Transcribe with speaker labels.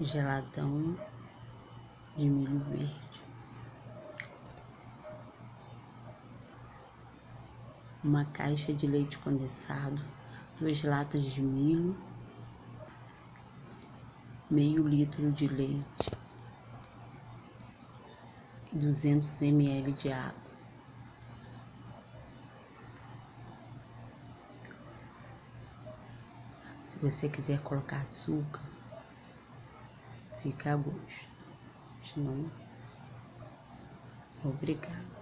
Speaker 1: geladão de milho verde, uma caixa de leite condensado, duas latas de milho, meio litro de leite, 200 ml de água. Se você quiser colocar açúcar, fica a gosto. Senão, obrigado.